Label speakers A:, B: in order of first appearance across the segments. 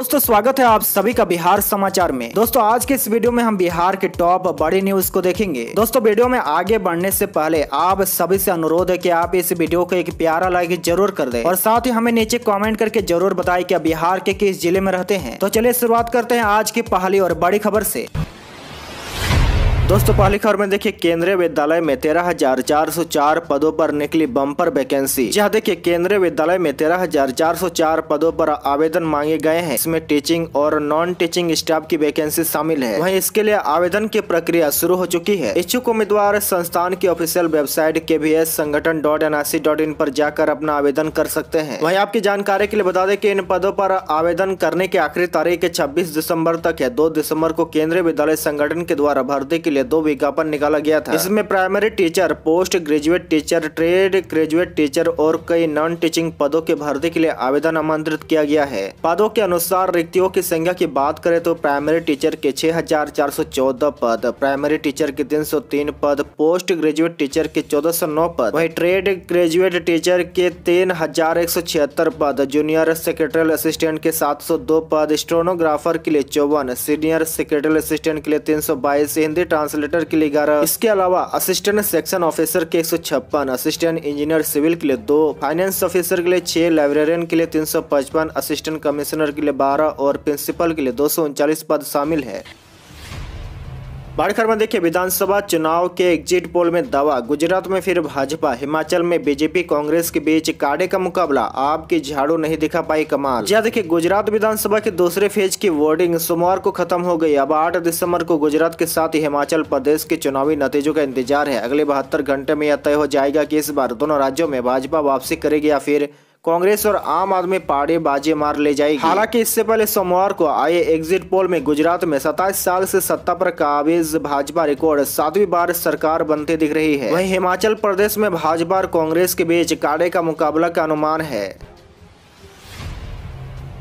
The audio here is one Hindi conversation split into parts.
A: दोस्तों, स्वागत है आप सभी का बिहार समाचार में। दोस्तों, आज के इस वीडियो में हम बिहार के टॉप बड़ी न्यूज़ को देखेंगे। दोस्तों, वीडियो में आगे बढ़ने से पहले आप सभी से अनुरोध है कि आप इस वीडियो को एक प्यारा लाइक ज़रूर कर दें। और साथ ही हमें नीचे कमेंट करके ज़रूर बताएँ कि आप बिहार के किस ज़िले में रहते हैं। तो चलिए शुरुआत करते हैं आज की पहली और बड़ी खबर से। दोस्तों पहली खबर में देखिए, केंद्रीय विद्यालय में तेरह हज़ार चार सौ चार पदों पर निकली बम्पर वैकेंसी। जहाँ देखिए, केंद्रीय विद्यालय में तेरह हज़ार चार सौ चार पदों पर आवेदन मांगे गए हैं। इसमें टीचिंग और नॉन टीचिंग स्टाफ की वैकेंसी शामिल है। वहीं इसके लिए आवेदन की प्रक्रिया शुरू हो चुकी है। इच्छुक उम्मीदवार संस्थान की official website K V S Sangathan dot N I C dot in पर जाकर अपना आवेदन कर सकते हैं। वहीं आपकी जानकारी के लिए बता दें कि इन पदों पर आवेदन करने की आखिरी तारीख छब्बीस दिसंबर तक है। दो दिसंबर को केंद्रीय विद्यालय संगठन के द्वारा भर्ती के लिए लिए दो विज्ञापन निकाला गया था। इसमें primary teacher post graduate teacher trade graduate teacher और कई नॉन टीचिंग पदों के भर्ती के लिए आवेदन आमंत्रित किया गया है। पदों के अनुसार रिक्तियों की संख्या की बात करें तो प्राइमरी टीचर के छह हज़ार चार सौ चौदह पद प्राइमरी टीचर के तीन सौ तीन पद पोस्ट ग्रेजुएट टीचर के चौदह पद, वही ट्रेड ग्रेजुएट टीचर के तीन हज़ार एक सौ छिहत्तर पद जूनियर सेक्रेटरियल असिस्टेंट के 702 पद स्टोनोग्राफर के लिए चौवन सीनियर सेक्रेटरी असिस्टेंट के लिए 322 हिंदी ट्रांस ट्रांसलेटर के लिए ग्यारह। इसके अलावा असिस्टेंट सेक्शन ऑफिसर के एक सौ छप्पन, असिस्टेंट इंजीनियर सिविल के लिए दो, फाइनेंस ऑफिसर के लिए छह, लाइब्रेरियन के लिए तीन सौ पचपन, असिस्टेंट कमिश्नर के लिए बारह और प्रिंसिपल के लिए दो पद शामिल है। बड़ी खबर देखिए विधानसभा चुनाव के एग्जिट पोल में दवा गुजरात में फिर भाजपा हिमाचल में बीजेपी कांग्रेस के बीच काड़े का मुकाबला। आपकी झाड़ू नहीं दिखा पाई कमाल। जी हाँ, देखिए गुजरात विधानसभा के दूसरे फ़ेज़ की वोटिंग सोमवार को खत्म हो गई। अब आठ दिसंबर को गुजरात के साथ ही हिमाचल प्रदेश के चुनावी नतीजों का इंतज़ार है। अगले बहत्तर घंटे में यह तय हो जाएगा की इस बार दोनों राज्यों में भाजपा वापसी करेगी या फिर कांग्रेस और आम आदमी पार्टी बाजी मार ले जाएगी। हालाँकि इससे पहले सोमवार को आए एग्जिट पोल में गुजरात में सताईस साल से सत्ता पर काबिज भाजपा रिकॉर्ड सातवीं बार सरकार बनते दिख रही है। वहीं हिमाचल प्रदेश में भाजपा और कांग्रेस के बीच काड़े का मुकाबला का अनुमान है।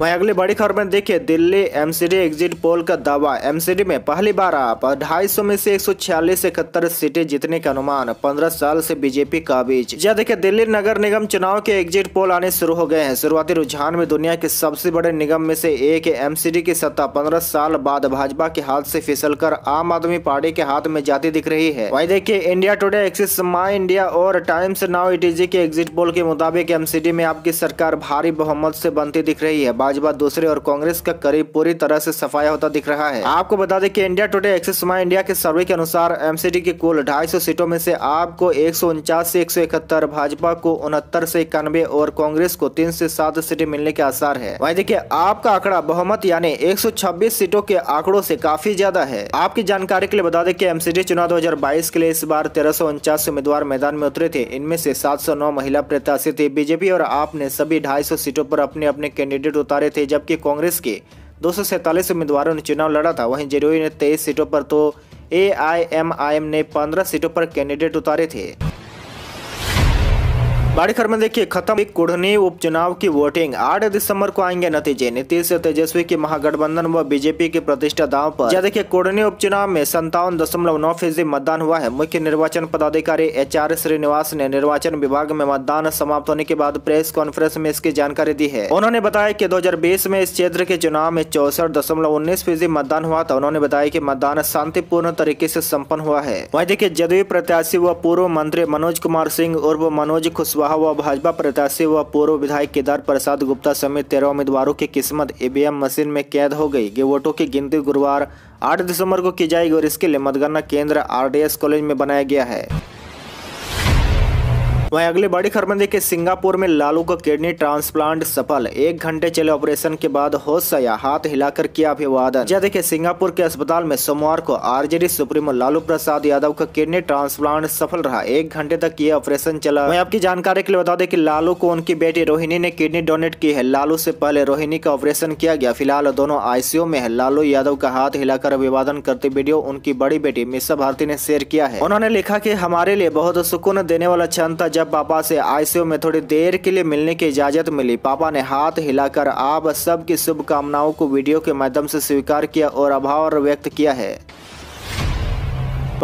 A: वहीं अगली बड़ी खबर में देखिए, दिल्ली एमसीडी एग्जिट पोल का दावा। एमसीडी में पहली बार आप ढाई सौ में से एक सौ छियालीस इकहत्तर सीटें जीतने का अनुमान, पंद्रह साल से बीजेपी का बीच। जहाँ देखिए, दिल्ली नगर निगम चुनाव के एग्जिट पोल आने शुरू हो गए हैं। शुरुआती रुझान में दुनिया के सबसे बड़े निगम में से एक एमसीडी की सत्ता। पंद्रह साल बाद भाजपा के हाथ से फिसल आम आदमी पार्टी के हाथ में जाती दिख रही है। वही देखिए, India Today, Axis My India और टाइम्स नाउ इटीजी के एग्जिट पोल के मुताबिक एमसीडी में आपकी सरकार भारी बहुमत से बनती दिख रही है। भाजपा दूसरे और कांग्रेस का करीब पूरी तरह से सफाया होता दिख रहा है। आपको बता दें कि India Today, Axis My India के सर्वे के अनुसार एमसीडी की कुल ढाई सीटों में से आपको एक से एक सौ इकहत्तर, भाजपा को उनहत्तर से इक्यानवे और कांग्रेस को तीन से सात सीटें मिलने के आसार है। वही देखिए, आपका आंकड़ा बहुमत यानी एक सौ छब्बीस सीटों के आंकड़ों से काफ़ी ज़्यादा है। आपकी जानकारी के लिए बता दें कि एमसीडी चुनाव 2022 के लिए इस बार तेरह उम्मीदवार मैदान में उतरे थे। इनमें से 709 महिला प्रत्याशी थे। बीजेपी और आप ने सभी ढाई सीटों पर अपने अपने कैंडिडेट उतारे थे, जबकि कांग्रेस के दो सौ सैंतालीस उम्मीदवारों ने चुनाव लड़ा था। वहीं जेडीयू ने तेईस सीटों पर तो एआईएमआईएम ने पंद्रह सीटों पर कैंडिडेट उतारे थे। बड़ी खबर में देखिए, खत्म। एक कुढ़नी उपचुनाव की वोटिंग। आठ दिसंबर को आएँगे नतीजे। नीतीश तेजस्वी की महागठबंधन व बीजेपी की प्रतिष्ठा दाव पर। देखिए, कुढ़नी उपचुनाव में संतावन दशमलव नौ फ़ीसदी मतदान हुआ है। मुख्य निर्वाचन पदाधिकारी एच आर श्रीनिवास ने निर्वाचन विभाग में मतदान समाप्त होने के बाद प्रेस कॉन्फ्रेंस में इसकी जानकारी दी है। उन्होंने बताया की दो हज़ार बीस में इस क्षेत्र के चुनाव में चौसठ फ़ीसदी मतदान हुआ था। उन्होंने बताया की मतदान शांतिपूर्ण तरीके ऐसी सम्पन्न हुआ है। वही देखिये जदयू प्रत्याशी व पूर्व मंत्री मनोज कुमार सिंह उर्व मनोज खुशवा कुशवाहा व भाजपा प्रत्याशी व पूर्व विधायक केदार प्रसाद गुप्ता समेत तेरह उम्मीदवारों की किस्मत ईवीएम मशीन में कैद हो गई। वोटों की गिनती गुरुवार 8 दिसंबर को की जाएगी और इसके लिए मतगणना केंद्र आरडीएस कॉलेज में बनाया गया है। वहीं अगली बड़ी खबर में देखिए, सिंगापुर में लालू का किडनी ट्रांसप्लांट सफल। एक घंटे चले ऑपरेशन के बाद होश आया, हाथ हिलाकर किया अभिवादन। जहाँ देखिए, सिंगापुर के अस्पताल में सोमवार को आरजेडी सुप्रीमो लालू प्रसाद यादव का किडनी ट्रांसप्लांट सफल रहा। एक घंटे तक ये ऑपरेशन चला। वहीं आपकी जानकारी के लिए बता दें कि लालू को उनकी बेटी रोहिणी ने किडनी डोनेट की है। लालू से पहले रोहिणी का ऑपरेशन किया गया। फ़िलहाल दोनों आईसीयू में है। लालू यादव का हाथ हिलाकर अभिवादन करते वीडियो उनकी बड़ी बेटी मिश्रा भारती ने शेयर किया है। उन्होंने लिखा की, हमारे लिए बहुत सुकून देने वाला क्षण था जब जब पापा से आईसीयू में थोड़ी देर के लिए मिलने की इजाज़त मिली। पापा ने हाथ हिलाकर आप सबकी शुभकामनाओं को वीडियो के माध्यम से स्वीकार किया और आभार व्यक्त किया है।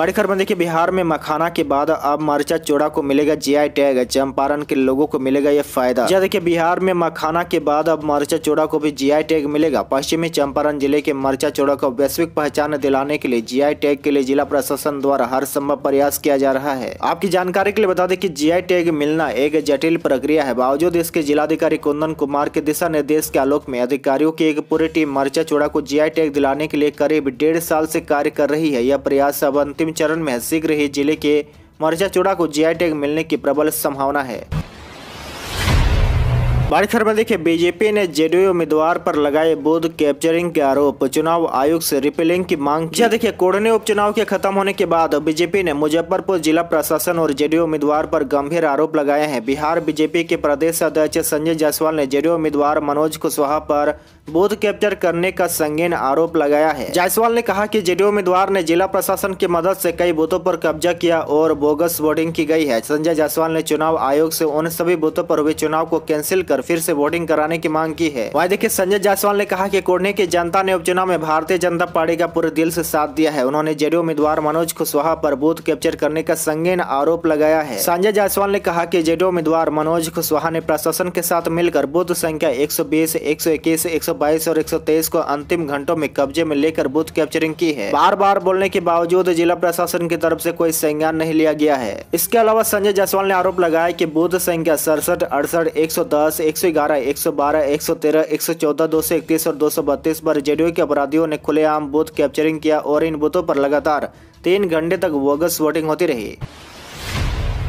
A: बड़ी खबर देखिए, बिहार में मखाना के बाद अब मरचा चोड़ा को मिलेगा जीआई टैग, चंपारण के लोगों को मिलेगा ये फ़ायदा। जी देखिए, बिहार में मखाना के बाद अब मरचा चोड़ा को भी जीआई टैग मिलेगा। पश्चिमी चंपारण ज़िले के मरचा चोड़ा को वैश्विक पहचान दिलाने के लिए जीआई टैग के लिए जिला प्रशासन द्वारा हर संभव प्रयास किया जा रहा है। आपकी जानकारी के लिए बता दें की जीआई टैग मिलना एक जटिल प्रक्रिया है। बावजूद इसके जिलाधिकारी कुंदन कुमार के दिशा निर्देश के आलोक में अधिकारियों की एक पूरी टीम मरचा चोड़ा को जीआई टैग दिलाने के लिए करीब डेढ़ साल से कार्य कर रही है। यह प्रयास अब अंतिम चरण में शीघ्र ही ज़िले के मरचाचूड़ा को जीआई टैग मिलने की प्रबल संभावना है। बड़ी खबर में देखिए, बीजेपी ने जेडीयू उम्मीदवार पर लगाए बूथ कैप्चरिंग के आरोप। चुनाव आयोग से रिपेलिंग की मांग की। देखिए, कोडने उपचुनाव के खत्म होने के बाद बीजेपी ने मुजफ्फरपुर जिला प्रशासन और जेडीयू उम्मीदवार पर गंभीर आरोप लगाए हैं। बिहार बीजेपी के प्रदेश अध्यक्ष संजय जायसवाल ने जेडीयू उम्मीदवार मनोज कुशवाहा पर बूथ कैप्चर करने का संगीन आरोप लगाया है। जायसवाल ने कहा की जेडीयू उम्मीदवार ने जिला प्रशासन की मदद से कई बूथों पर कब्जा किया और बोगस वोटिंग की गई है। संजय जायसवाल ने चुनाव आयोग से उन सभी बूथों पर हुए चुनाव को कैंसिल कर फिर से वोटिंग कराने की मांग की है। वही देखिए, संजय जायसवाल ने कहा की कोडने की जनता ने उपचुनाव में भारतीय जनता पार्टी का पूरे दिल से साथ दिया है। उन्होंने जेडीयू उम्मीदवार मनोज कुशवाहा पर बूथ कैप्चर करने का संगीन आरोप लगाया है। संजय जायसवाल ने कहा की जेडीयू उम्मीदवार मनोज कुशवाहा ने प्रशासन के साथ मिलकर बूथ संख्या एक सौ बीस, एक सौ इक्कीस, एक सौ बाईस और 123 को अंतिम घंटों में कब्जे में लेकर बूथ कैप्चरिंग की है। बार बार बोलने के बावजूद जिला प्रशासन की तरफ़ से कोई संज्ञान नहीं लिया गया है। इसके अलावा संजय जायसवाल ने आरोप लगाया कि बूथ संख्या सड़सठ, अड़सठ, एक सौ दस एक सौ ग्यारह, एक सौ बारह, एक सौ तेरह, एक सौ चौदह, दो सौ इकतीस और दो सौ बत्तीस पर जेडीयू के अपराधियों ने खुलेआम बूथ कैप्चरिंग किया और इन बूथों पर लगातार तीन घंटे तक वोगस वोटिंग होती रही।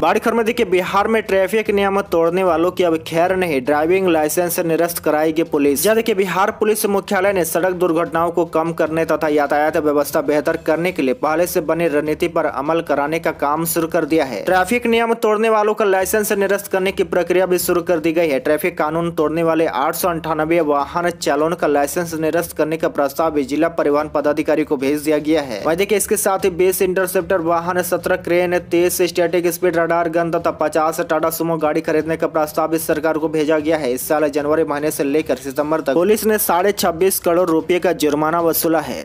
A: बड़ी खबर में देखिए, बिहार में ट्रैफ़िक नियम तोड़ने वालों की अब खैर नहीं, ड्राइविंग लाइसेंस निरस्त कराएगी पुलिस। जब देखिए, बिहार पुलिस मुख्यालय ने सड़क दुर्घटनाओं को कम करने तथा यातायात व्यवस्था बेहतर करने के लिए पहले से बनी रणनीति पर अमल कराने का काम शुरू कर दिया है। ट्रैफ़िक नियम तोड़ने वालों का लाइसेंस निरस्त करने की प्रक्रिया भी शुरू कर दी गई है। ट्रैफ़िक कानून तोड़ने वाले आठ वाहन चालकों का लाइसेंस निरस्त करने का प्रस्ताव भी जिला परिवहन पदाधिकारी को भेज दिया गया है। वही देखिए, इसके साथ ही बीस इंटरसेप्टर वाहन सत्रह क्रेन, तेईस स्टैटिक स्पीड गन तथा पचास टाटा सुमो गाड़ी खरीदने का प्रस्ताव इस सरकार को भेजा गया है। इस साल जनवरी महीने से लेकर सितंबर तक पुलिस ने साढ़े छब्बीस करोड़ रुपए का जुर्माना वसूला है।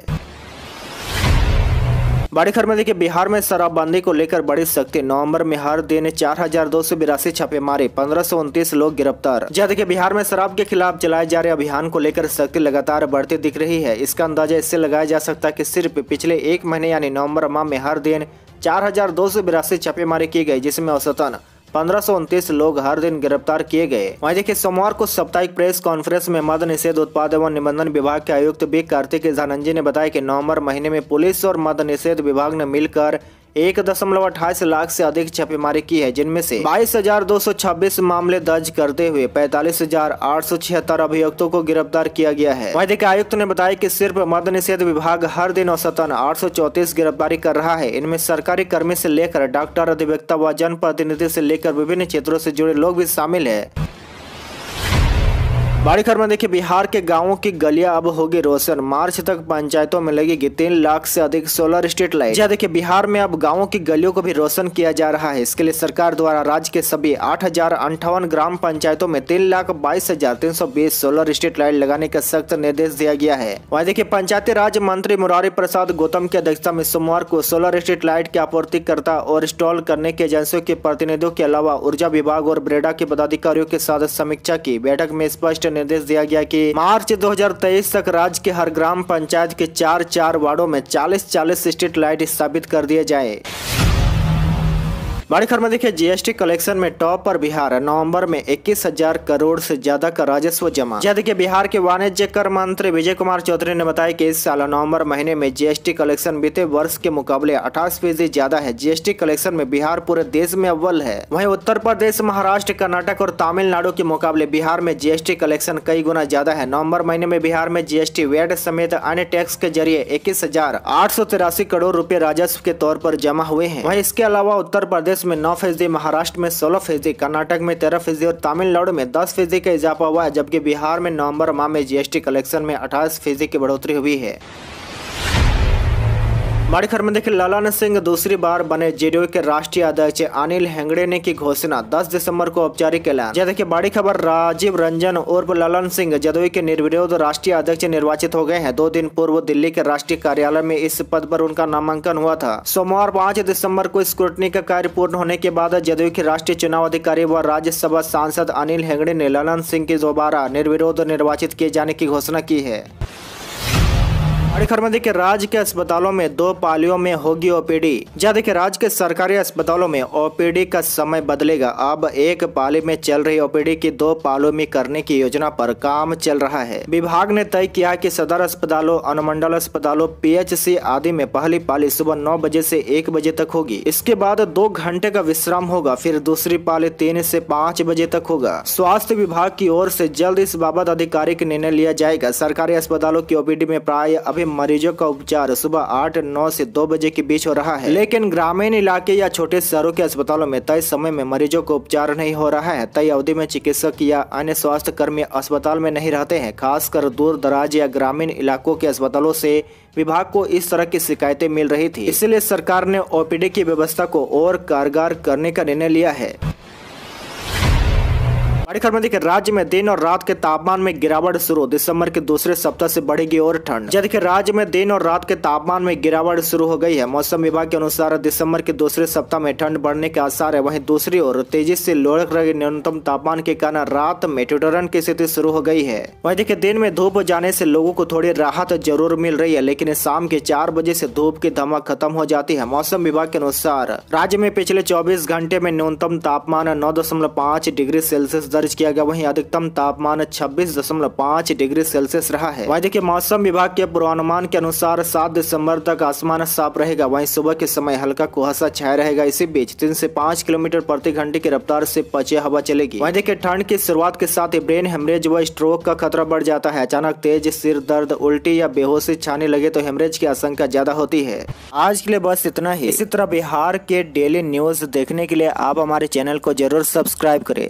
A: बड़ी खबर में देखिए, बिहार में शराबबंदी को लेकर बड़ी सख्ती। नवंबर में हर दिन चार हज़ार दो सौ बिरासी छापे मारे पंद्रह सौ उनतीस लोग गिरफ़्तार। जी देखिए, बिहार में शराब के खिलाफ चलाए जा रहे अभियान को लेकर सख्ती लगातार बढ़ती दिख रही है। इसका अंदाज़ा इससे लगाया जा सकता है कि सिर्फ़ पिछले एक महीने, यानी नवंबर माह में हर दिन चार हज़ार दो सौ बिरासी छापेमारी की गई, जिसमें औसतन पंद्रह लोग हर दिन गिरफ़्तार किए गए। वहीं देखिए, सोमवार को साप्ताहिक प्रेस कॉन्फ्रेंस में मद निषेध, उत्पाद एवं निबंधन विभाग के आयुक्त बी कार्तिक झानंजी ने बताया कि नवंबर महीने में पुलिस और मद निषेध विभाग ने मिलकर एक दशमलव अट्ठाईस लाख से अधिक छापेमारी की है, जिनमें से बाईस हज़ार दो सौ छब्बीस मामले दर्ज करते हुए, पैतालीस अभियुक्तों को गिरफ़्तार किया गया है। देखिए, आयुक्त ने बताया कि सिर्फ़ मद निषेध विभाग हर दिन औसतन आठ गिरफ्तारी कर रहा है। इनमें सरकारी कर्मी से लेकर डॉक्टर, अधिवक्ता व जनप्रतिनिधि से लेकर विभिन्न क्षेत्रों से जुड़े लोग भी शामिल है। बड़ी खबर में देखिए, बिहार के गाँवों की गलियाँ अब होगी रोशन। मार्च तक पंचायतों में लगेगी तीन लाख से अधिक सोलर स्ट्रीट लाइट। जी देखिए, बिहार में अब गाँवों की गलियों को भी रोशन किया जा रहा है। इसके लिए सरकार द्वारा राज्य के सभी आठ ग्राम पंचायतों में तीन लाख बाईस हज़ार तीन सौ बीस सोलर स्ट्रीट लाइट लगाने का सख्त निर्देश दिया गया है। वही देखिए, पंचायती राज मंत्री मुरारी प्रसाद गौतम की अध्यक्षता में सोमवार को सोलर स्ट्रीट लाइट की आपूर्तिकर्ता और इंस्टॉल करने की एजेंसियों के प्रतिनिधियों के अलावा ऊर्जा विभाग और ब्रेडा के पदाधिकारियों के साथ समीक्षा की। बैठक में स्पष्ट निर्देश दिया गया कि मार्च 2023 तक राज्य के हर ग्राम पंचायत के चार चार वार्डो में 40-40 स्ट्रीट लाइट स्थापित कर दिए जाए। बड़ी खबर में देखिए जीएसटी कलेक्शन में टॉप पर बिहार, नवंबर में इक्कीस हज़ार करोड़ से ज़्यादा का राजस्व जमा। जी देखिए, बिहार के वाणिज्य कर मंत्री विजय कुमार चौधरी ने बताया कि इस साल नवंबर महीने में जीएसटी कलेक्शन बीते वर्ष के मुकाबले अठाईस फ़ीसदी ज़्यादा है। जीएसटी कलेक्शन में बिहार पूरे देश में अव्वल है। वही उत्तर प्रदेश, महाराष्ट्र, कर्नाटक और तमिलनाडु के मुकाबले बिहार में जीएसटी कलेक्शन कई गुना ज़्यादा है। नवंबर महीने में बिहार में जीएसटी वेट समेत अन्य टैक्स के ज़रिए इक्कीस करोड़ रूपए राजस्व के तौर पर जमा हुए हैं। वही इसके अलावा उत्तर प्रदेश प्रदेश में नौ फ़ीसदी, महाराष्ट्र में सोलह फ़ीसदी, कर्नाटक में तेरह फ़ीसदी और तमिलनाडु में दस फ़ीसदी का इजाफा हुआ है, जबकि बिहार में नवंबर माह में जीएसटी कलेक्शन में अठाईस फ़ीसदी की बढ़ोतरी हुई है। बड़ी खबर में देखिए ललन सिंह दूसरी बार बने जेडीयू के राष्ट्रीय अध्यक्ष अनिल हेंगड़े ने की घोषणा। 10 दिसंबर को औपचारिक ऐलान। जैसे देखिए बड़ी खबर, राजीव रंजन उर्फ़ ललन सिंह जदयू के निर्विरोध राष्ट्रीय अध्यक्ष निर्वाचित हो गए हैं। दो दिन पूर्व दिल्ली के राष्ट्रीय कार्यालय में इस पद पर उनका नामांकन हुआ था। सोमवार पाँच दिसंबर को स्क्रूटनी का कार्य पूर्ण होने के बाद जदयू के राष्ट्रीय चुनाव अधिकारी व राज्यसभा सांसद अनिल हेगड़े ने ललन सिंह की दोबारा निर्विरोध निर्वाचित किए जाने की घोषणा की है। में देखिए राज्य के अस्पतालों में दो पालियों में होगी ओपीडी। जहाँ देखिए राज्य के सरकारी अस्पतालों में ओपीडी का समय बदलेगा। अब एक पाली में चल रही ओपीडी की दो पालों में करने की योजना पर काम चल रहा है। विभाग ने तय किया कि सदर अस्पतालों, अनुमंडल अस्पतालों, पीएचसी आदि में पहली पाली सुबह नौ बजे ऐसी एक बजे तक होगी। इसके बाद दो घंटे का विश्राम होगा, फिर दूसरी पाली तीन ऐसी पाँच बजे तक होगा। स्वास्थ्य विभाग की ओर ऐसी जल्द इस बाबत आधिकारिक निर्णय लिया जाएगा। सरकारी अस्पतालों की ओपीडी में प्राय अभी मरीजों का उपचार सुबह आठ, नौ से दो बजे के बीच हो रहा है। लेकिन ग्रामीण इलाके या छोटे शहरों के अस्पतालों में तय समय में मरीजों को उपचार नहीं हो रहा है। तय अवधि में चिकित्सक या अन्य स्वास्थ्य कर्मी अस्पताल में नहीं रहते हैं, खासकर दूर दराज या ग्रामीण इलाकों के अस्पतालों से विभाग को इस तरह की शिकायतें मिल रही थी। इसलिए सरकार ने ओपीडी की व्यवस्था को और कारगर करने का निर्णय लिया है। बड़ी खबर देखिए, राज्य में दिन और रात के तापमान में गिरावट शुरू, दिसंबर के दूसरे सप्ताह से बढ़ेगी और ठंड। देखिए, राज्य में दिन और रात के तापमान में गिरावट शुरू हो गई है। मौसम विभाग के अनुसार दिसंबर के दूसरे सप्ताह में ठंड बढ़ने के आसार है। वहीं दूसरी ओर तेज़ी से लुढ़क रहे न्यूनतम तापमान के कारण रात में ट्यूटरन की स्थिति शुरू हो गई है। वही देखिए, दिन में धूप जाने से लोगों को थोड़ी राहत ज़रूर मिल रही है, लेकिन शाम के चार बजे से धूप की धमक खत्म हो जाती है। मौसम विभाग के अनुसार राज्य में पिछले चौबीस घंटे में न्यूनतम तापमान नौ डिग्री सेल्सियस दर्ज किया गया। वहीं अधिकतम तापमान छब्बीस दशमलव पाँच डिग्री सेल्सियस रहा है। वहीं देखिए मौसम विभाग के पूर्वानुमान के अनुसार सात दिसंबर तक आसमान साफ़ रहेगा। वहीं सुबह के समय हल्का कुहासा छाया रहेगा। इसी बीच तीन से पाँच किलोमीटर प्रति घंटे की रफ्तार से पचे हवा चलेगी। वहीं देखिए ठंड की शुरुआत के साथ ही ब्रेन हेमरेज व स्ट्रोक का खतरा बढ़ जाता है। अचानक तेज सिर दर्द, उल्टी या बेहोशी छाने लगे तो हेमरेज की आशंका ज़्यादा होती है। आज के लिए बस इतना ही। इसी तरह बिहार के डेली न्यूज़ देखने के लिए आप हमारे चैनल को ज़रूर सब्सक्राइब करें।